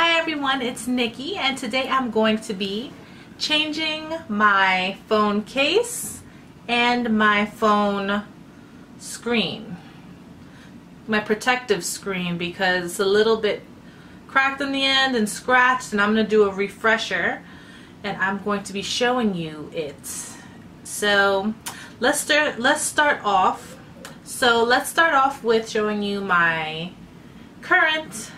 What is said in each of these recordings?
Hi everyone, it's Nikki and today I'm going to be changing my phone case and my phone screen. My protective screen because it's a little bit cracked in the end and scratched and I'm going to do a refresher and I'm going to be showing you it. So let's start, let's start off. So let's start off with showing you my current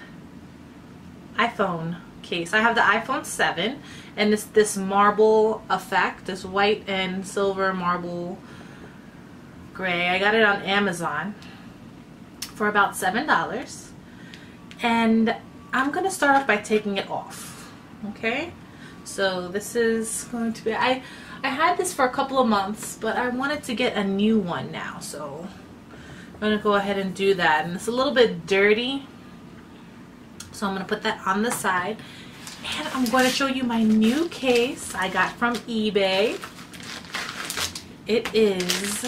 iPhone case. I have the iPhone 7 and it's this marble effect, this white and silver marble gray. I got it on Amazon for about $7 and I'm going to start off by taking it off. Okay? So this is going to be, I, I had this for a couple of months but I wanted to get a new one now so I'm going to go ahead and do that and it's a little bit dirty so I'm going to put that on the side. And I'm going to show you my new case I got from eBay. It is...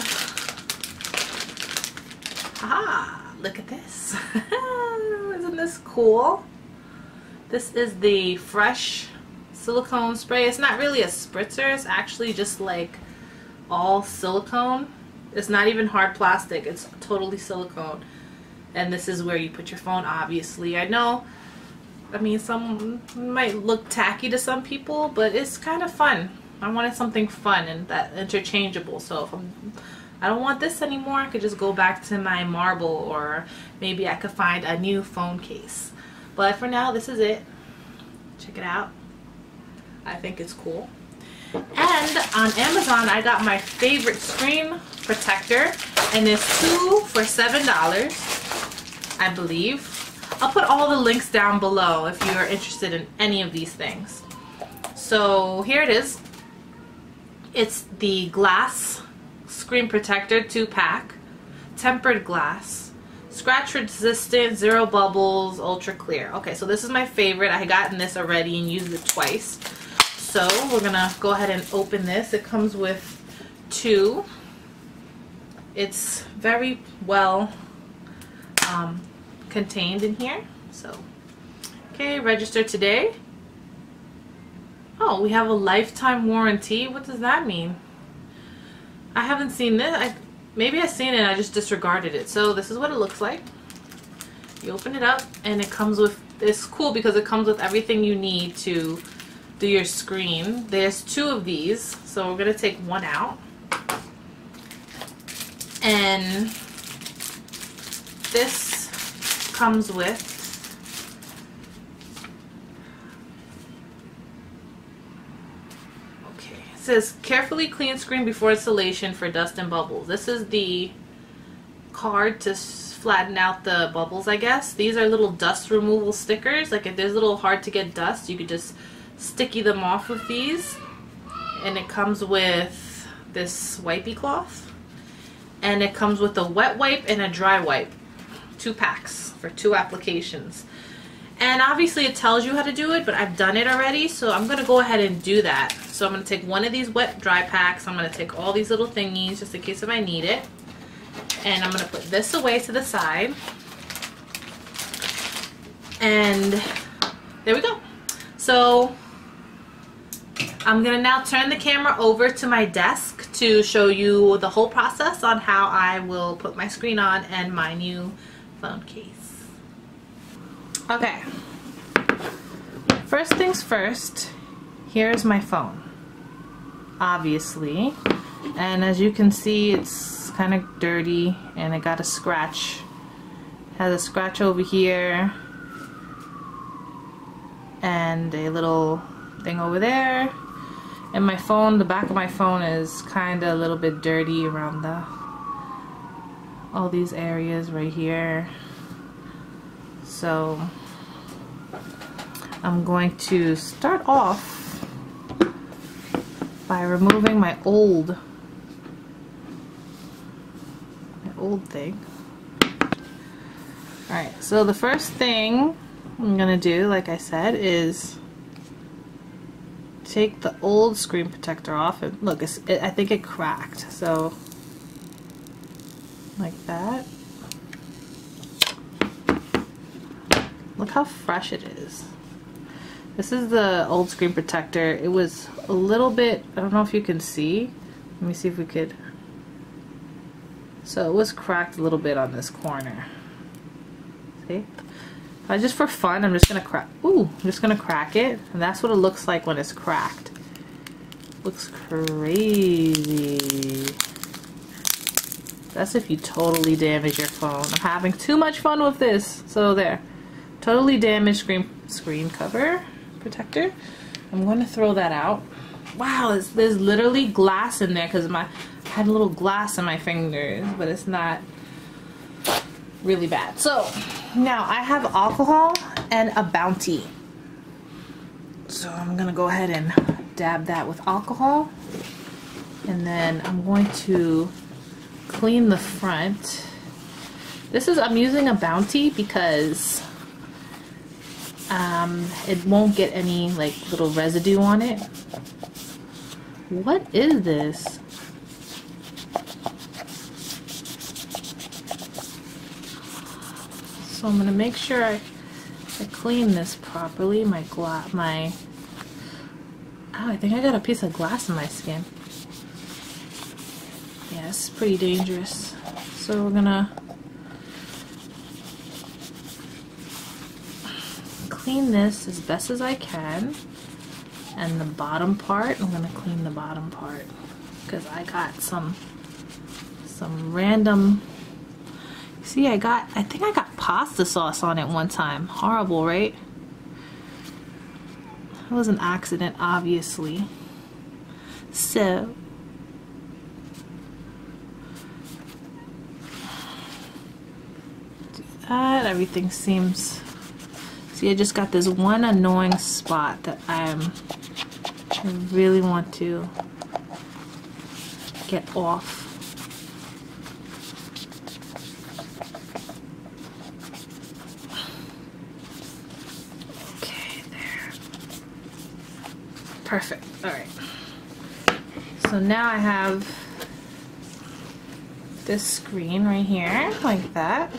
Ah, look at this. Isn't this cool? This is the Fresh silicone spray. It's not really a spritzer. It's actually just like all silicone. It's not even hard plastic. It's totally silicone. And this is where you put your phone, obviously. I know I mean, some might look tacky to some people, but it's kind of fun. I wanted something fun and that interchangeable. So if I'm, I don't want this anymore, I could just go back to my marble or maybe I could find a new phone case. But for now, this is it. Check it out. I think it's cool. And on Amazon, I got my favorite screen protector, and it's two for $7, I believe. I'll put all the links down below if you are interested in any of these things. So here it is. It's the glass screen protector 2 pack, tempered glass, scratch resistant, zero bubbles, ultra clear. Okay, so this is my favorite. I had gotten this already and used it twice. So we're gonna go ahead and open this. It comes with two. It's very well um, contained in here. So, okay, register today. Oh, we have a lifetime warranty. What does that mean? I haven't seen this. I, maybe I've seen it I just disregarded it. So this is what it looks like. You open it up and it comes with, it's cool because it comes with everything you need to do your screen. There's two of these. So we're going to take one out. And this comes with okay it says carefully clean screen before installation for dust and bubbles. This is the card to flatten out the bubbles I guess. These are little dust removal stickers. Like if there's a little hard to get dust you could just sticky them off with these. And it comes with this wipey cloth. And it comes with a wet wipe and a dry wipe. Two packs for two applications. And obviously it tells you how to do it, but I've done it already, so I'm going to go ahead and do that. So I'm going to take one of these wet dry packs. I'm going to take all these little thingies just in case if I need it. And I'm going to put this away to the side. And there we go. So I'm going to now turn the camera over to my desk to show you the whole process on how I will put my screen on and my new phone case. Okay. First things first, here's my phone. Obviously. And as you can see, it's kind of dirty and it got a scratch. Has a scratch over here and a little thing over there. And my phone, the back of my phone is kind of a little bit dirty around the all these areas right here so I'm going to start off by removing my old my old thing alright so the first thing I'm gonna do like I said is take the old screen protector off and look it, I think it cracked so like that. Look how fresh it is. This is the old screen protector. It was a little bit, I don't know if you can see. Let me see if we could. So it was cracked a little bit on this corner. See? Uh, just for fun, I'm just gonna crack. Ooh, I'm just gonna crack it, and that's what it looks like when it's cracked. Looks crazy. That's if you totally damage your phone. I'm having too much fun with this. So there. Totally damaged screen screen cover protector. I'm going to throw that out. Wow, there's literally glass in there because my I had a little glass in my fingers, but it's not really bad. So now I have alcohol and a bounty. So I'm gonna go ahead and dab that with alcohol. And then I'm going to clean the front. This is, I'm using a bounty because um, it won't get any like little residue on it. What is this? So I'm gonna make sure I, I clean this properly. My glass, my, oh, I think I got a piece of glass in my skin. Yeah, it's pretty dangerous. So we're gonna clean this as best as I can. And the bottom part, I'm gonna clean the bottom part. Because I got some some random see I got I think I got pasta sauce on it one time. Horrible right? It was an accident obviously. So that. Everything seems See, I just got this one annoying spot that I'm, I really want to get off. Okay, there. Perfect. All right. So now I have this screen right here, like that.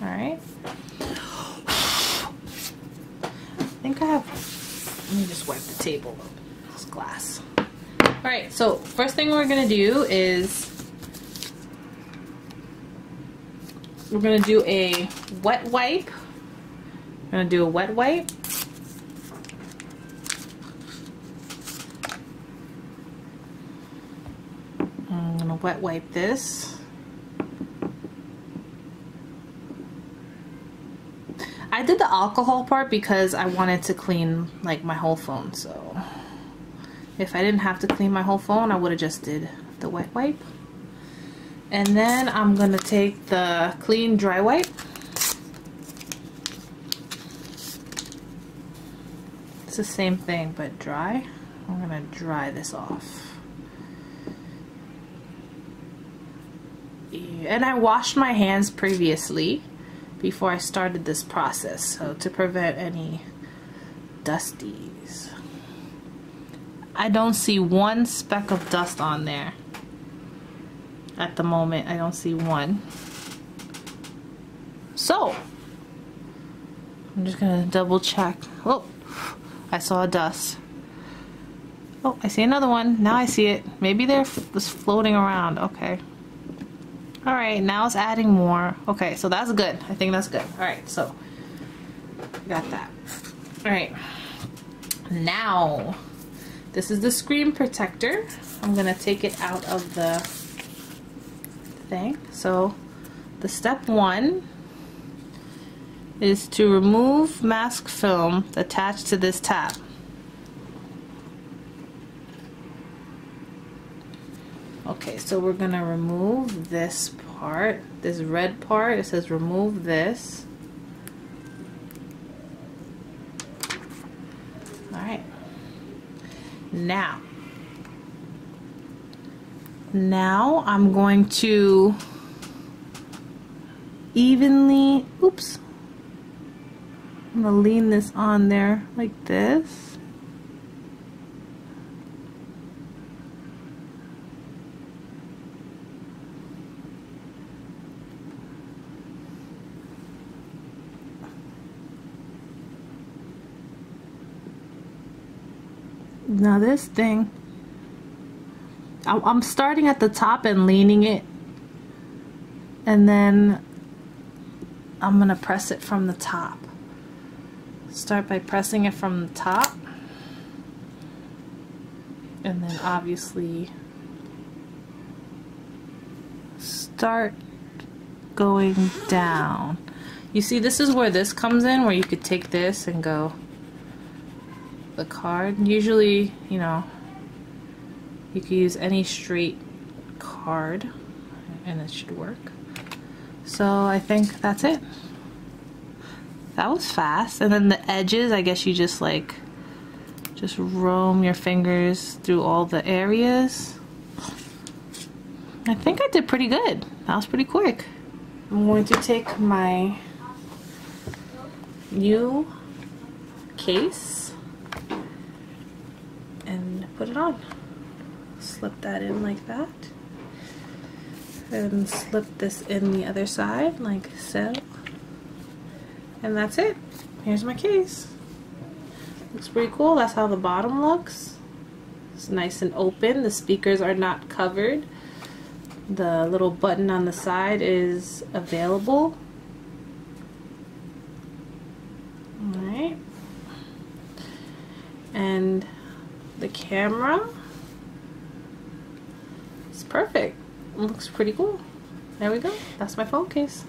All right. Think I have, let me just wipe the table This glass. Alright, so first thing we're going to do is we're going to do a wet wipe. We're to do a wet wipe. I'm to wet wipe this. I did the alcohol part because I wanted to clean like my whole phone so. If I didn't have to clean my whole phone I would have just did the wet wipe. And then I'm gonna take the clean dry wipe. It's the same thing but dry. I'm gonna dry this off. And I washed my hands previously before I started this process so to prevent any dusties. I don't see one speck of dust on there at the moment. I don't see one. So I'm just gonna double check. Oh I saw a dust. Oh I see another one. Now I see it. Maybe they're just floating around. Okay all right, now it's adding more. Okay, so that's good. I think that's good. All right, so got that. All right, now this is the screen protector. I'm gonna take it out of the thing. So the step one is to remove mask film attached to this tab. Okay, so we're gonna remove this part, this red part, it says remove this. Alright. Now, now I'm going to evenly, oops, I'm gonna lean this on there like this. Now this thing I'm starting at the top and leaning it and then I'm gonna press it from the top. Start by pressing it from the top and then obviously start going down. You see this is where this comes in where you could take this and go the card. Usually you know you could use any straight card and it should work. So I think that's it. That was fast. And then the edges I guess you just like just roam your fingers through all the areas. I think I did pretty good. That was pretty quick. I'm going to take my new case and put it on. Slip that in like that. And slip this in the other side like so. And that's it. Here's my case. Looks pretty cool. That's how the bottom looks. It's nice and open. The speakers are not covered. The little button on the side is available. Alright and camera It's perfect it looks pretty cool there we go that's my phone case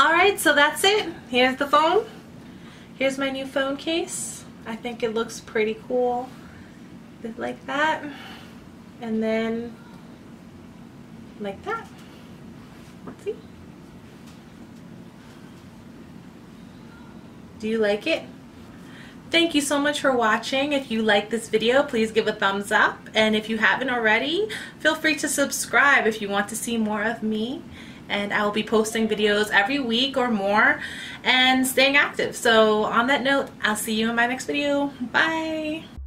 Alright, so that's it. Here's the phone. Here's my new phone case. I think it looks pretty cool. Like that. And then like that. See? Do you like it? Thank you so much for watching. If you like this video, please give a thumbs up. And if you haven't already, feel free to subscribe if you want to see more of me and I will be posting videos every week or more and staying active. So on that note, I'll see you in my next video. Bye!